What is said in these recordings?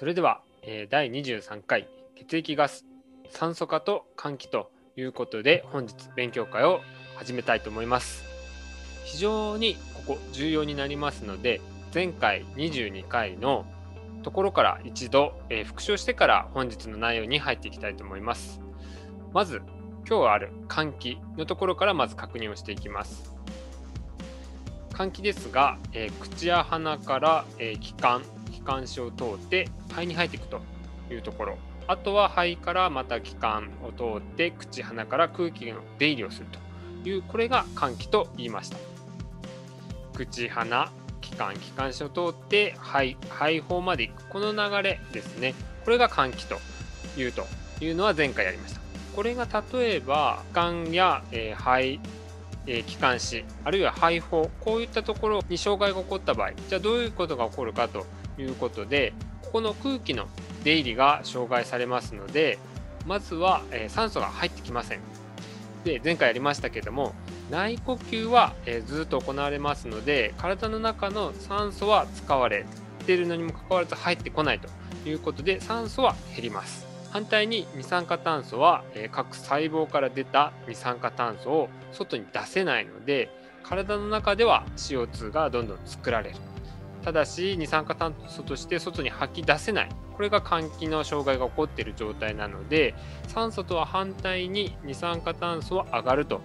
それでは、えー、第23回血液ガス酸素化と換気ということで本日勉強会を始めたいと思います。非常にここ重要になりますので前回22回のところから一度、えー、復習してから本日の内容に入っていきたいと思います。まず今日ある換気のところからまず確認をしていきます。換気ですが、えー、口や鼻から、えー、気管気管支を通って肺に入っていくというところ。あとは肺からまた気管を通って口鼻から空気の出入りをするというこれが換気と言いました。口鼻気管気管支を通って肺肺胞まで行く。この流れですね。これが換気というというのは前回やりました。これが例えば気管や、えー、肺え気管支あるいは肺胞こういったところに障害が起こった場合じゃあどういうことが起こるかということでここの空気の出入りが障害されますのでまずは、え酸素が入ってきません。で前回やりましたけども内呼吸は、えずっと行われますので体の中の酸素は使われているのにもかかわらず入ってこないということで酸素は減ります。反対に二酸化炭素は、え各細胞から出た二酸化炭素を外に出せないので体の中では CO2 がどんどん作られる。ただし二酸化炭素として外に吐き出せない。これが換気の障害が起こっている状態なので酸素とは反対に二酸化炭素は上がると。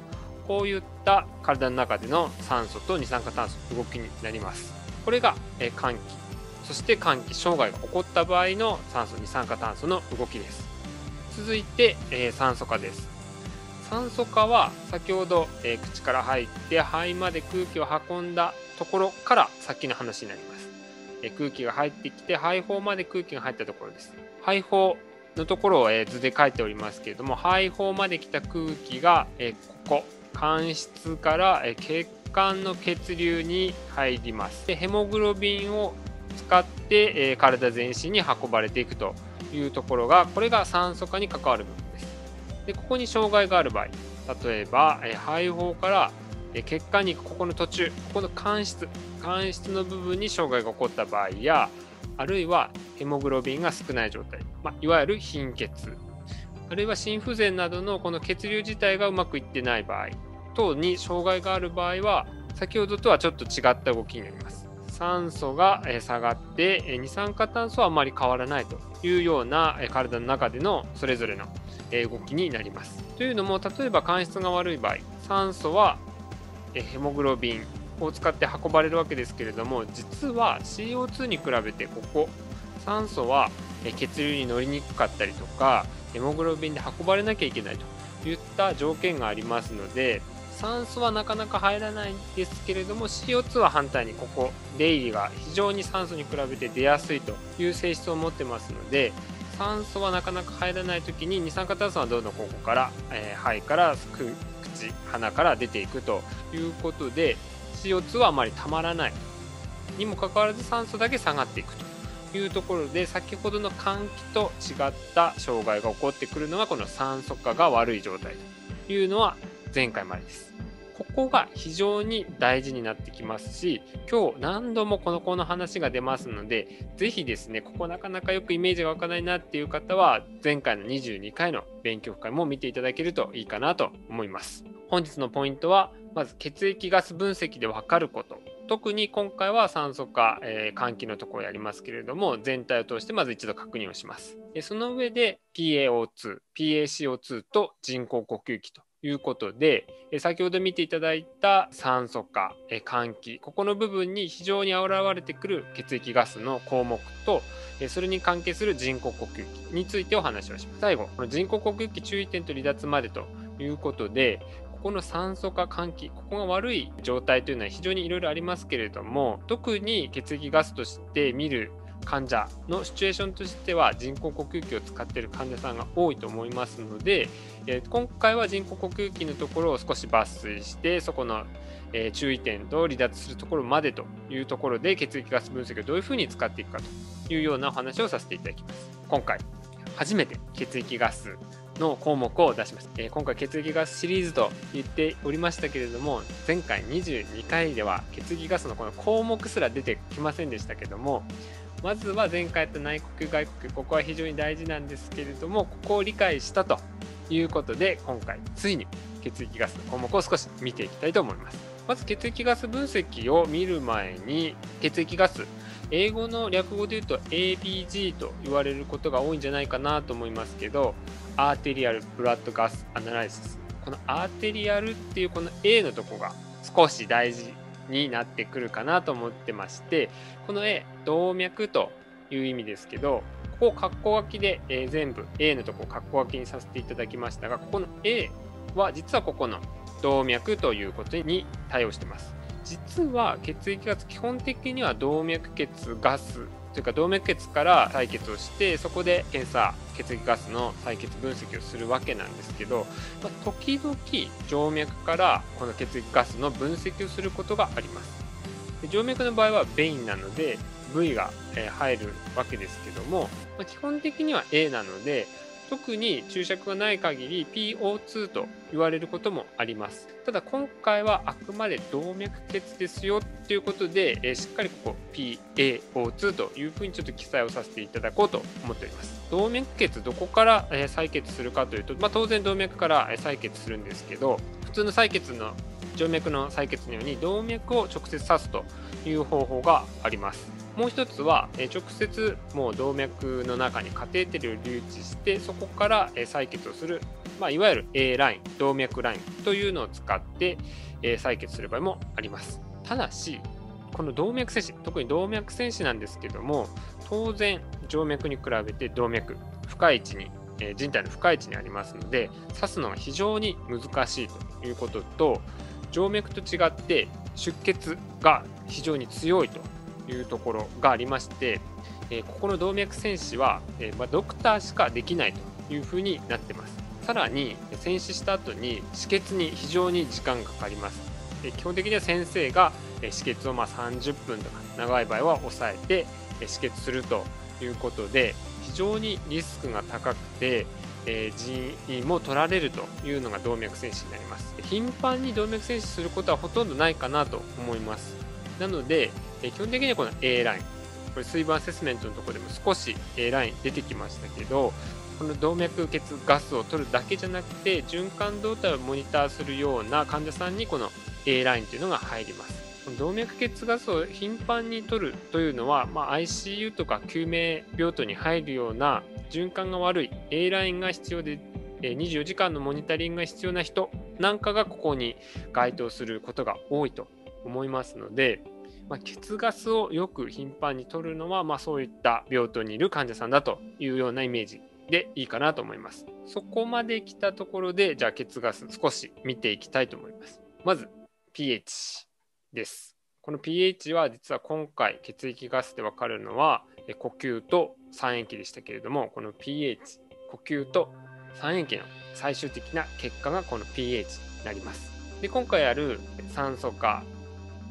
こういった体の中での酸素と二酸化炭素の動きになります。これが換気。そして換気障害が起こった場合の酸素二酸化炭素の動きです。続いて、酸素化です。酸素化は先ほど、え口から入って肺まで空気を運んだところから先の話になります。え空気が入ってきて肺胞まで空気が入ったところです。肺胞のところを、え図で書いておりますけれども肺胞まで来た空気が、えここ間質から、え血管の血流に入ります。でヘモグロビンを使って、え体全身に運ばれていくというところがこれが酸素化に関わる部分で。ここに障害がある場合例えば、え肺胞から血管にここの途中ここの間質間質の部分に障害が起こった場合やあるいはヘモグロビンが少ない状態、まあ、いわゆる貧血あるいは心不全などのこの血流自体がうまくいってない場合等に障害がある場合は先ほどとはちょっと違った動きになります酸素が下がって二酸化炭素はあまり変わらないというような体の中でのそれぞれの動きになります。というのも例えば間質が悪い場合酸素はヘモグロビンを使って運ばれるわけですけれども実は CO2 に比べてここ酸素は血流に乗りにくかったりとかヘモグロビンで運ばれなきゃいけないといった条件がありますので酸素はなかなか入らないんですけれども CO2 は反対にここ出入りが非常に酸素に比べて出やすいという性質を持ってますので酸素はなかなか入らない時に二酸化炭素はどんどんここから、えー、肺から口鼻から出ていくということで CO2 はあまりたまらないにもかかわらず酸素だけ下がっていくというところで先ほどの換気と違った障害が起こってくるのがこの酸素化が悪い状態というのは前回までです。ここが非常に大事になってきますし今日何度もこの子の話が出ますので是非ですねここなかなかよくイメージが湧かないなっていう方は前回の22回の勉強会も見ていただけるといいかなと思います。本日のポイントはまず血液ガス分析で分かること特に今回は酸素化、えー、換気のところをやりますけれども全体を通してまず一度確認をします。その上で PaO2、PaCO2 と人工呼吸器ということで、先ほど見ていただいた酸素化、換気、ここの部分に非常に現れてくる血液ガスの項目と、それに関係する人工呼吸器についてお話をします。最後、この人工呼吸器注意点と離脱までということで、ここの酸素化換気、ここが悪い状態というのは非常にいろいろありますけれども、特に血液ガスとして見る患者のシチュエーションとしては人工呼吸器を使っている患者さんが多いと思いますので、今回は人工呼吸器のところを少し抜粋してそこの、注意点と離脱するところまでというところで血液ガス分析をどういうふうに使っていくかというようなお話をさせていただきます。今回初めて血液ガスの項目を出しました、今回血液ガスシリーズと言っておりましたけれども前回22回では血液ガスのこの項目すら出てきませんでしたけどもまずは前回やった内呼吸外呼吸ここは非常に大事なんですけれどもここを理解したということで今回ついに血液ガスの項目を少し見ていきたいと思います。まず血液ガス分析を見る前に血液ガス英語の略語で言うと ABG と言われることが多いんじゃないかなと思いますけどアーテリアルブラッドガスアナライシス。このアーテリアルっていうこの A のとこが少し大事になってくるかなと思ってましてこの A 動脈という意味ですけどここを括弧書きで、え、全部 A のとこを括弧書きにさせていただきましたがここの A は実はここの動脈ということに対応してます。実は血液が基本的には動脈血ガスというか動脈血から採血をしてそこで検査血液ガスの採血分析をするわけなんですけど、まあ、時々静脈からこの血液ガスの分析をすることがあります。で静脈の場合はベインなので V が入るわけですけども、まあ、基本的には A なので特に注釈がない限り PO2 と言われることもあります。ただ今回はあくまで動脈血ですよっていうことで、えしっかりここ PaO2 というふうにちょっと記載をさせていただこうと思っております。動脈血どこから、え採血するかというと、まあ、当然動脈から、え採血するんですけど普通の採血の静脈の採血のように動脈を直接刺すという方法があります。もう一つは、え直接もう動脈の中にカテーテルを留置してそこから、え採血をする、まあ、いわゆる A ライン動脈ラインというのを使って、え採血する場合もあります。ただしこの動脈栓死特に動脈栓死なんですけども当然静脈に比べて動脈深い位置にえ人体の深い位置にありますので刺すのが非常に難しいということと静脈と違って出血が非常に強いというところがありまして、えここの動脈栓死は、えまドクターしかできないというふうになってます。さらに栓死した後に止血に非常に時間がかかります。基本的には先生が止血をま30分とか長い場合は抑えて止血するということで非常にリスクが高くて、え人員も取られるというのが動脈栓死になります頻繁に動脈栓死することはほとんどないかなと思いますなのでえ基本的にはこの A ライン。これ水分アセスメントのところでも少し A ライン出てきましたけどこの動脈血ガスを取るだけじゃなくて循環動態をモニターするような患者さんにこの A ラインというのが入ります。動脈血ガスを頻繁に取るというのは、まあ、ICU とか救命病棟に入るような循環が悪い A ラインが必要で24時間のモニタリングが必要な人なんかがここに該当することが多いと思いますのでまあ、血ガスをよく頻繁に取るのは、まあ、そういった病棟にいる患者さんだというようなイメージでいいかなと思います。そこまで来たところで、じゃあ血ガス少し見ていきたいと思います。まず pH です。この pH は実は今回血液ガスでわかるのは呼吸と酸塩基でしたけれども、この pH、呼吸と酸塩基の最終的な結果がこの pH になります。で今回ある酸素化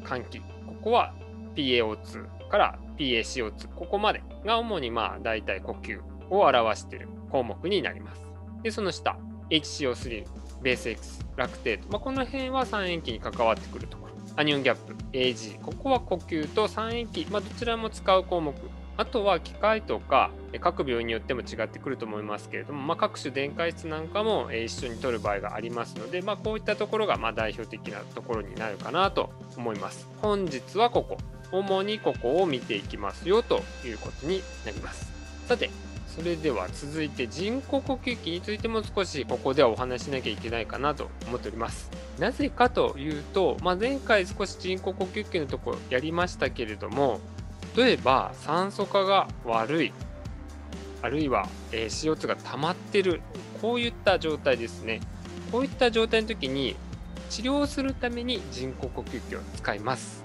換気ここは PaO2 から PaCO2 ここまでが主にまあ大体呼吸を表している項目になります。でその下 HCO3 ベース X ラクテート、まあ、この辺は酸塩基に関わってくるところ。アニオンギャップ AG ここは呼吸と酸塩基、まあ、どちらも使う項目あとは機械とか各病院によっても違ってくると思いますけれども、まあ、各種電解質なんかも一緒に取る場合がありますので、まあ、こういったところがま代表的なところになるかなと思います。本日はここ主にここを見ていきますよということになります。さてそれでは続いて人工呼吸器についても少しここではお話しなきゃいけないかなと思っております。なぜかというと、まあ、前回少し人工呼吸器のとこやりましたけれども例えば酸素化が悪いあるいは、CO2 が溜まってるこういった状態ですね。こういった状態の時に治療するために人工呼吸器を使います。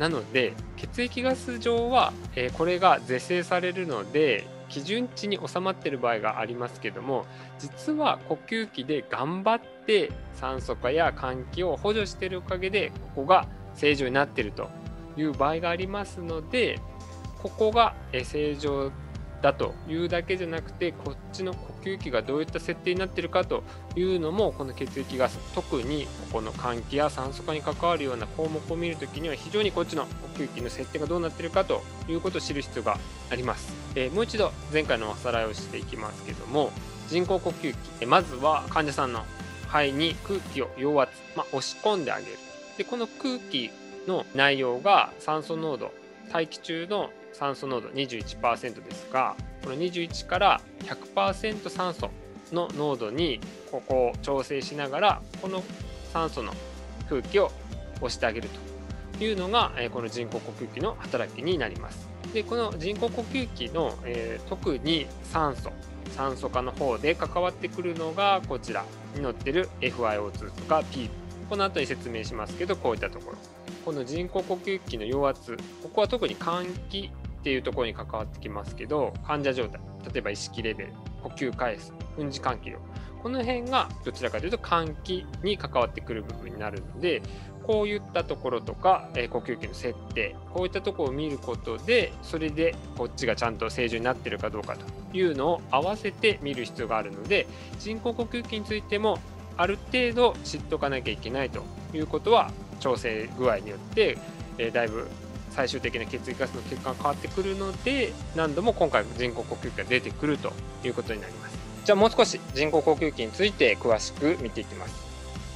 なので血液ガス上は、えこれが是正されるので基準値に収まってる場合がありますけども実は呼吸器で頑張って酸素化や換気を補助してるおかげでここが正常になっているという場合がありますのでここが正常だというだけじゃなくてこっちの呼吸器がどういった設定になっているかというのもこの血液ガス特にここの換気や酸素化に関わるような項目を見るときには非常にこっちの呼吸器の設定がどうなっているかということを知る必要があります、えー、もう一度前回のおさらいをしていきますけども人工呼吸器、えまずは患者さんの肺に空気を陽圧、まあ、押し込んであげる。でこの空気の内容が酸素濃度大気中の酸素濃度21%ですがこの21から100%酸素の濃度にここを調整しながらこの酸素の空気を押してあげるというのがこの人工呼吸器の働きになります。でこの人工呼吸器の、えー、特に酸素酸素化の方で関わってくるのがこちらに載ってる FiO2 とか P この後に説明しますけどこういったところこの人工呼吸器の陽圧。ここは特に換気っていうところに関わってきますけど患者状態。例えば意識レベル呼吸回数粉塵換気量。この辺がどちらかというと換気に関わってくる部分になるのでこういったところとか、えー、呼吸器の設定。こういったところを見ることでそれでこっちがちゃんと正常になってるかどうかというのを合わせて見る必要があるので人工呼吸器についてもある程度知っておかなきゃいけないということは調整具合によって、えー、だいぶ最終的な血液ガスの結果が変わってくるので何度も今回人工呼吸器が出てくるということになります。じゃあもう少し人工呼吸器について詳しく見ていきます。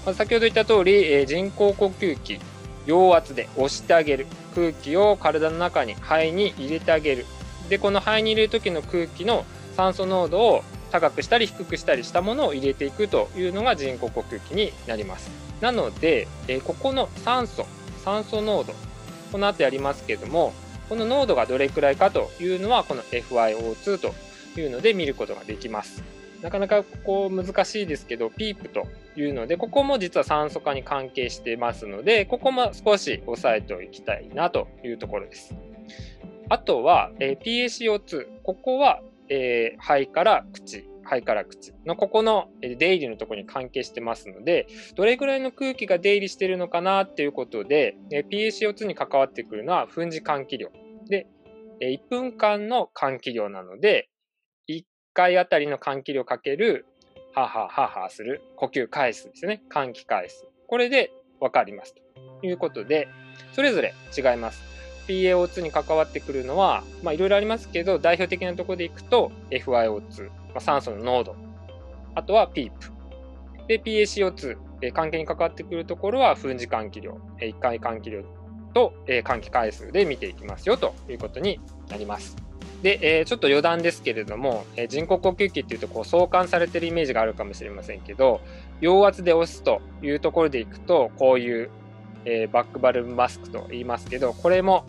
まず先ほど言った通り、え人工呼吸器陽圧で押してあげる空気を体の中に肺に入れてあげる。でこの肺に入れる時の空気の酸素濃度を高くしたり低くしたりしたものを入れていくというのが人工呼吸器になります。なので、えここの酸素酸素濃度この後やりますけどもこの濃度がどれくらいかというのはこの FiO2 というので見ることができます。なかなかここ難しいですけどピープというのでここも実は酸素化に関係してますのでここも少し押さえておきたいなというところです。あとは、え PaCO2 ここは、え、肺から口肺から口のここの出入りのところに関係してますので、どれぐらいの空気が出入りしているのかなっていうことで、PaCO2 に関わってくるのは粉塵換気量。で、1分間の換気量なので、1回あたりの換気量かける、ははははする呼吸回数ですね。換気回数。これでわかりますということで、それぞれ違います。PaO2 に関わってくるのは、まあいろいろありますけど、代表的なところでいくと FiO2、まあ、酸素の濃度、あとは PEEP。で、PaCO2、えー、関係に関わってくるところは、粉塵換気量、えー、1回換気量と、えー、換気回数で見ていきますよということになります。で、えー、ちょっと余談ですけれども、えー、人工呼吸器っていうとこう相関されてるイメージがあるかもしれませんけど、陽圧で押すというところでいくと、こういう、えー、バックバルブマスクと言いますけど、これも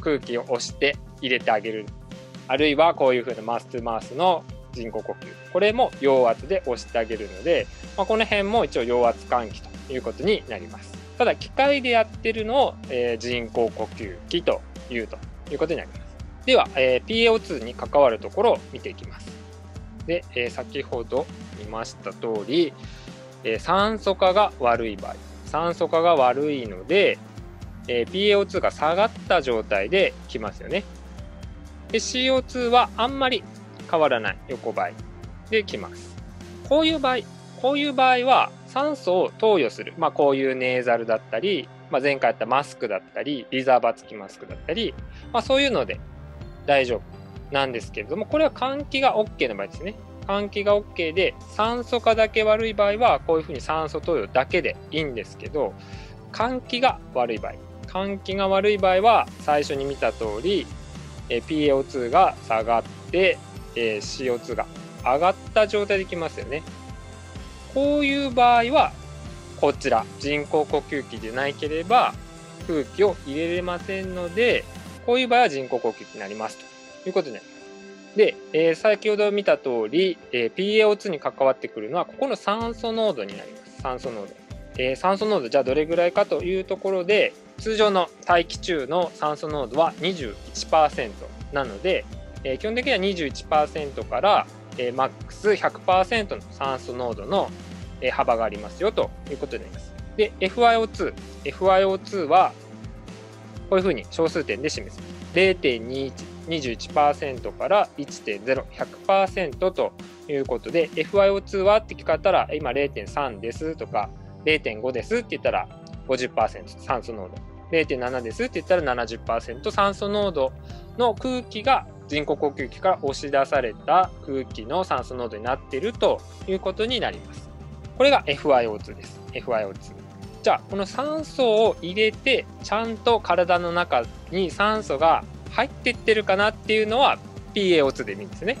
空気を押して入れてあげる。あるいはこういうふうなマウス2マウスの人工呼吸。これも陽圧で押してあげるので、まあ、この辺も一応陽圧換気ということになります。ただ機械でやってるのを、えー、人工呼吸器というということになります。では、えー、PAO2 に関わるところを見ていきます。で、えー、先ほど見ました通り、えー、酸素化が悪い場合。酸素化が悪いので、え、PAO2 が下がった状態で来ますよね。で CO2 はあんまり変わらない横ばいできます。こういう場合、こういう場合は酸素を投与する、まあ、こういうネーザルだったり、まあ、前回やったマスクだったり、リザーバー付きマスクだったり、まあ、そういうので大丈夫なんですけれども、これは換気が OK の場合ですね。換気が OK で、酸素化だけ悪い場合は、こういうふうに酸素投与だけでいいんですけど、換気が悪い場合、換気が悪い場合は、最初に見た通り、PAO2 が下がって、えー、CO2 が上がった状態できますよね。こういう場合は、こちら、人工呼吸器でなければ空気を入れれませんので、こういう場合は人工呼吸器になりますということになります。で、えー、先ほど見た通り、えー、PaO2 に関わってくるのは、ここの酸素濃度になります。酸素濃度。えー、酸素濃度、じゃあどれぐらいかというところで、通常の大気中の酸素濃度は21%なので、えー、基本的には21%から、えー、マックス100%の酸素濃度の、えー、幅がありますよということになります。で、FiO2。FiO2 は、こういうふうに小数点で示す。0.21、21%から1.0100%ということで FiO2 はって聞かれたら今0.3ですとか0.5ですって言ったら50%酸素濃度0.7ですって言ったら70%酸素濃度の空気が人工呼吸器から押し出された空気の酸素濃度になっているということになります。これが FiO2 です。FiO2。じゃあこの酸素を入れてちゃんと体の中に酸素が入ってってるかなっていうのは PaO2 で見るんですね。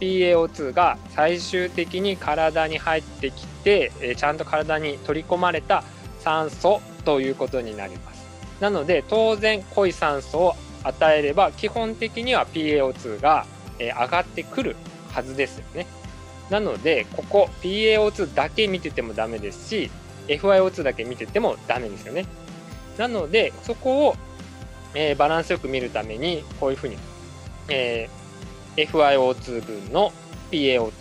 PaO2 が最終的に体に入ってきてちゃんと体に取り込まれた酸素ということになります。なので当然濃い酸素を与えれば基本的には PaO2 が上がってくるはずですよね。なのでここ PaO2 だけ見ててもダメですし FiO2 だけ見ててもダメですよね。なのでそこを、え、バランスよく見るためにこういうふうに、えー、FiO2 分の PaO2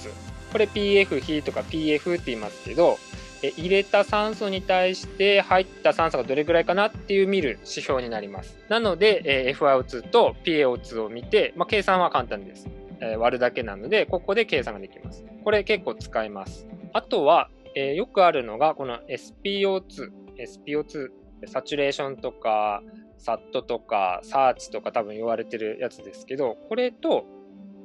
これ PF 比とか PF って言いますけど入れた酸素に対して入った酸素がどれぐらいかなっていう見る指標になります。なので、え FiO2 と PaO2 を見て、まあ、計算は簡単です、え割るだけなので、ここで計算ができます。これ結構使います。あとは、えよくあるのが、この SPO2、SPO2、サチュレーションとか、SAT とか、サーチとか多分言われてるやつですけど、これと、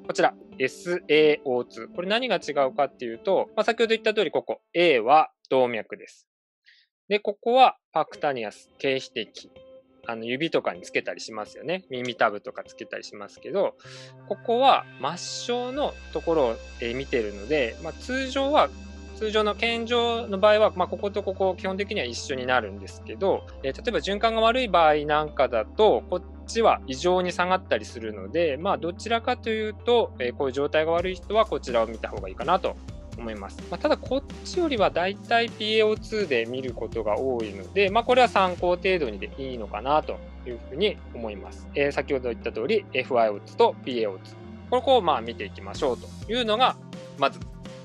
こちら、SAO2。これ何が違うかっていうと、まあ、先ほど言った通り、ここ A は動脈です。で、ここはパクタニアス、経皮的。あの指とかにつけたりしますよね。耳たぶとかつけたりしますけど、ここは末梢のところを見てるので、まあ、通常は通常の健常の場合は、まあ、こことここ基本的には一緒になるんですけど、えー、例えば循環が悪い場合なんかだとこっちは異常に下がったりするので、まあ、どちらかというと、えー、こういう状態が悪い人はこちらを見た方がいいかなと思います。まあ、ただ、こっちよりはだいたい PaO2 で見ることが多いので、まあ、これは参考程度にでいいのかなというふうに思います。えー、先ほど言った通り、FiO2 と PaO2。これをまあ見ていきましょうというのが、まず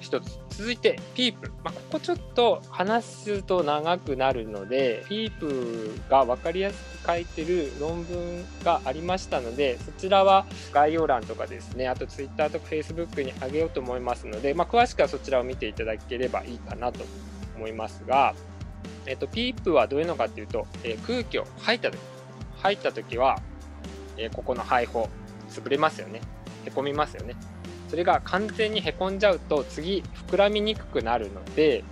一つ。続いて、ピープ。まあ、ここちょっと話すと長くなるので、ピープが分かりやすく書いてる論文がありましたので、そちらは概要欄とかですね、あと Twitter とか Facebook にあげようと思いますので、まあ、詳しくはそちらを見ていただければいいかなと思いますが、えっと、ピープはどういうのかっていうと、えー、空気を吐いた時、吐いた時は、えー、ここの肺胞、潰れますよね。へこみますよね。それが完全にへこんじゃうと次膨らみにくくなるので、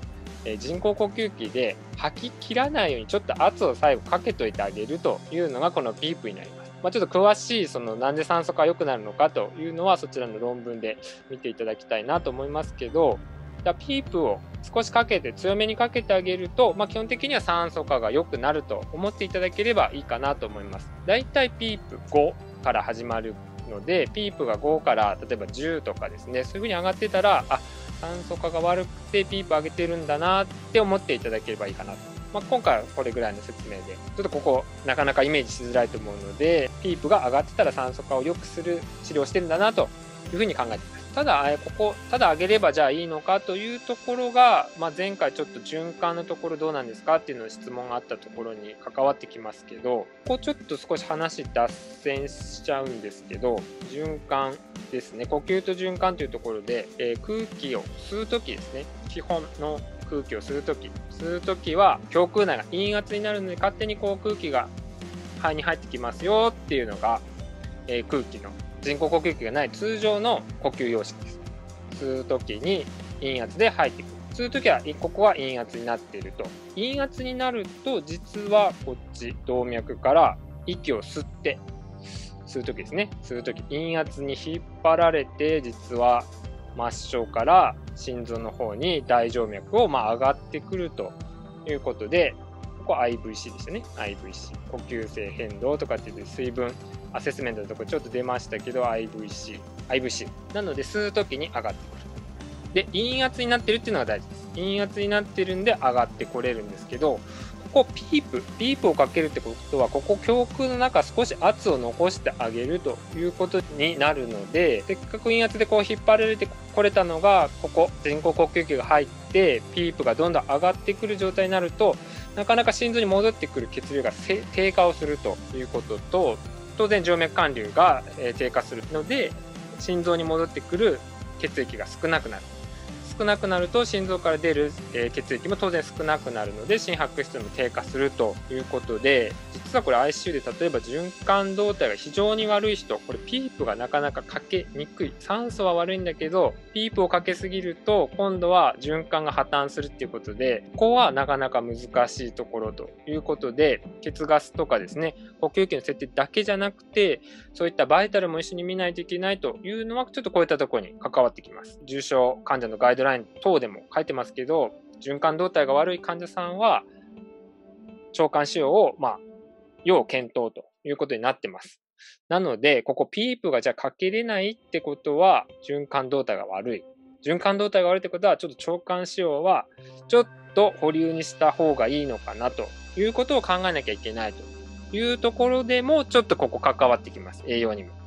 え人工呼吸器で吐き切らないようにちょっと圧を最後かけといてあげるというのがこのピープになります。まあ、ちょっと詳しいそのなんで酸素化良くなるのかというのはそちらの論文で見ていただきたいなと思いますけどじゃピープを少しかけて強めにかけてあげると、まあ、基本的には酸素化が良くなると思っていただければいいかなと思います。だいたいピープ5から始まるので、ピープが5から例えば10とかですね、そういう風に上がってたら、あ、酸素化が悪くてピープ上げてるんだなって思っていただければいいかなと。まあ、今回はこれぐらいの説明で、ちょっとここなかなかイメージしづらいと思うので、ピープが上がってたら酸素化を良くする治療してるんだなというふうに考えてます。ただ、ここ、ただ上げればじゃあいいのかというところが、まあ、前回ちょっと循環のところどうなんですかっていうのを質問があったところに関わってきますけど、ここちょっと少し話脱線しちゃうんですけど、循環ですね、呼吸と循環というところで、えー、空気を吸うときですね、基本の空気を吸うとき、吸うときは胸腔内が陰圧になるので勝手にこう空気が肺に入ってきますよっていうのが、えー、空気の人工呼吸器がない通常の呼吸様式です。吸う時に陰圧で入ってくる。吸う時は、ここは陰圧になっていると。陰圧になると、実はこっち、動脈から息を吸って、吸う時ですね。吸う時、陰圧に引っ張られて、実は末梢から心臓の方に大静脈をま上がってくるということで、ここ IVC でしたね。IVC。呼吸性変動とかって言って水分アセスメントのとこちょっと出ましたけど IVC。IVC。なので吸う時に上がってくる。で、陰圧になってるっていうのが大事です。陰圧になってるんで上がってこれるんですけど、ここピープ、ピープをかけるってことは、ここ胸腔の中少し圧を残してあげるということになるので、せっかく陰圧でこう引っ張られてこれたのが、ここ人工呼吸器が入って、ピープがどんどん上がってくる状態になると、なかなか心臓に戻ってくる血流が低下をするということと、当然静脈管流が低下するので心臓に戻ってくる血液が少なくなる。少なくなると心臓から出る、え血液も当然少なくなるので心拍数も低下するということで実はこれ ICU で例えば循環動態が非常に悪い人これピープがなかなかかけにくい。酸素は悪いんだけどピープをかけすぎると今度は循環が破綻するっていうことでここはなかなか難しいところということで血ガスとかですね呼吸器の設定だけじゃなくてそういったバイタルも一緒に見ないといけないというのはちょっとこういったところに関わってきます。重症患者のガイドライン等でも書いてますけど、循環動態が悪い患者さんは、腸管使用を、まあ、要検討ということになってます。なので、ここピープがじゃあかけれないってことは、循環動態が悪い。循環動態が悪いってことは、ちょっと腸管使用は、ちょっと保留にした方がいいのかなということを考えなきゃいけないというところでも、ちょっとここ関わってきます。栄養にも。